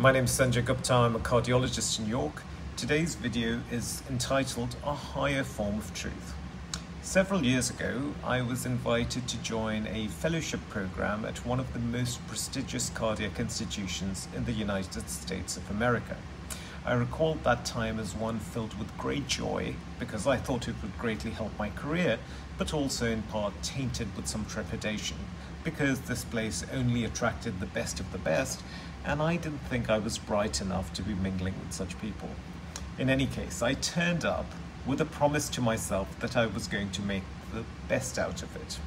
My name is Sanjay Gupta, I'm a cardiologist in York. Today's video is entitled A Higher Form of Truth. Several years ago, I was invited to join a fellowship program at one of the most prestigious cardiac institutions in the United States of America. I recalled that time as one filled with great joy because I thought it would greatly help my career, but also in part tainted with some trepidation because this place only attracted the best of the best, and I didn't think I was bright enough to be mingling with such people. In any case, I turned up with a promise to myself that I was going to make the best out of it.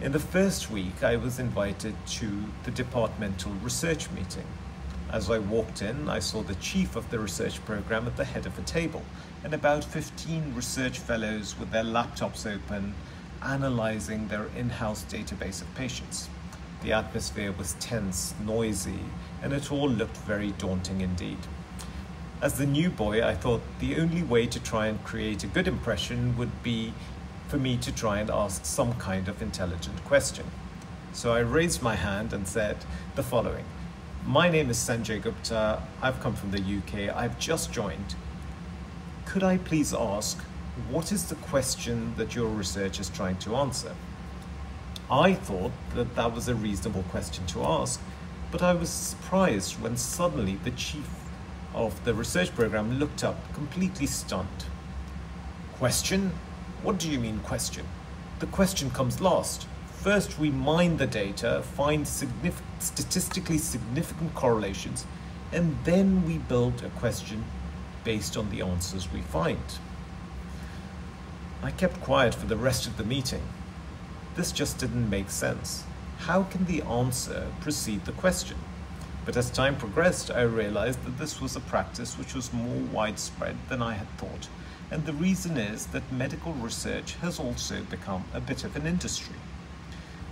In the first week, I was invited to the departmental research meeting. As I walked in, I saw the chief of the research program at the head of a table and about 15 research fellows with their laptops open, analyzing their in-house database of patients. The atmosphere was tense, noisy, and it all looked very daunting indeed. As the new boy, I thought the only way to try and create a good impression would be for me to try and ask some kind of intelligent question. So I raised my hand and said the following my name is Sanjay Gupta. I've come from the UK. I've just joined. Could I please ask, what is the question that your research is trying to answer? I thought that that was a reasonable question to ask, but I was surprised when suddenly the chief of the research program looked up, completely stunned. Question? What do you mean, question? The question comes last. First, we mine the data, find significant, statistically significant correlations, and then we build a question based on the answers we find. I kept quiet for the rest of the meeting. This just didn't make sense. How can the answer precede the question? But as time progressed, I realized that this was a practice which was more widespread than I had thought. And the reason is that medical research has also become a bit of an industry.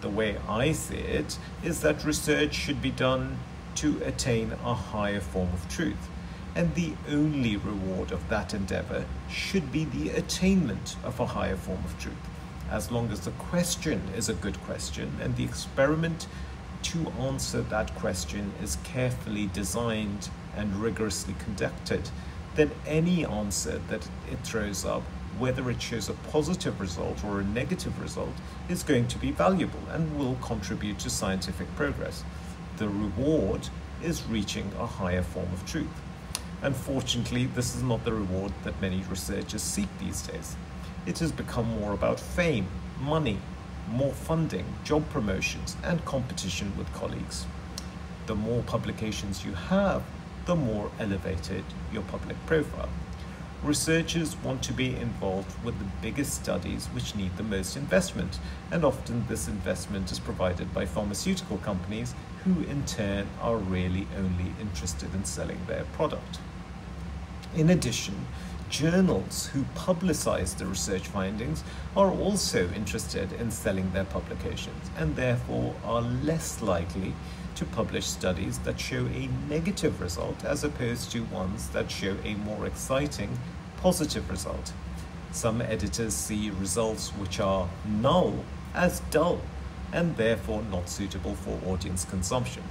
The way I see it is that research should be done to attain a higher form of truth. And the only reward of that endeavor should be the attainment of a higher form of truth. As long as the question is a good question and the experiment to answer that question is carefully designed and rigorously conducted, then any answer that it throws up whether it shows a positive result or a negative result is going to be valuable and will contribute to scientific progress. The reward is reaching a higher form of truth. Unfortunately, this is not the reward that many researchers seek these days. It has become more about fame, money, more funding, job promotions, and competition with colleagues. The more publications you have, the more elevated your public profile. Researchers want to be involved with the biggest studies which need the most investment, and often this investment is provided by pharmaceutical companies who in turn are really only interested in selling their product. In addition, journals who publicize the research findings are also interested in selling their publications and therefore are less likely to publish studies that show a negative result as opposed to ones that show a more exciting positive result. Some editors see results which are null as dull and therefore not suitable for audience consumption.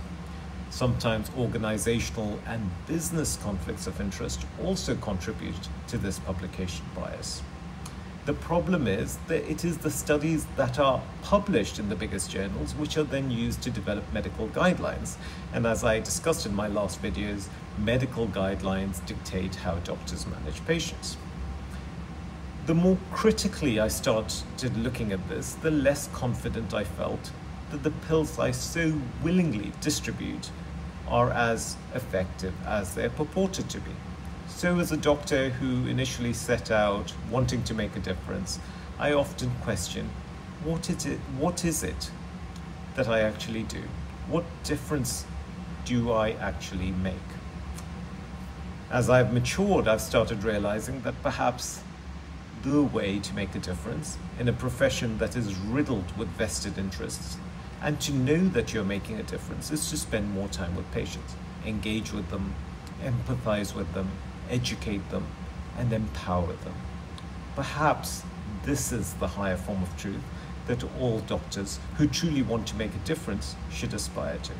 Sometimes organizational and business conflicts of interest also contribute to this publication bias. The problem is that it is the studies that are published in the biggest journals which are then used to develop medical guidelines. And as I discussed in my last videos, medical guidelines dictate how doctors manage patients. The more critically I started looking at this, the less confident I felt that the pills I so willingly distribute are as effective as they're purported to be. So, as a doctor who initially set out wanting to make a difference, I often question what is it, what is it that I actually do? What difference do I actually make? As I've matured, I've started realizing that perhaps the way to make a difference in a profession that is riddled with vested interests and to know that you're making a difference is to spend more time with patients, engage with them, empathize with them, educate them, and empower them. Perhaps this is the higher form of truth that all doctors who truly want to make a difference should aspire to.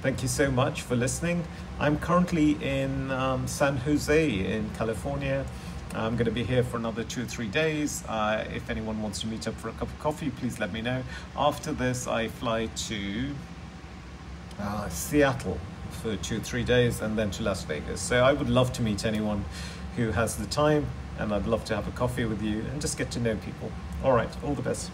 Thank you so much for listening. I'm currently in um, San Jose in California. I'm going to be here for another two or three days. Uh, if anyone wants to meet up for a cup of coffee, please let me know. After this, I fly to uh, Seattle for two or three days and then to Las Vegas. So I would love to meet anyone who has the time and I'd love to have a coffee with you and just get to know people. All right, all the best.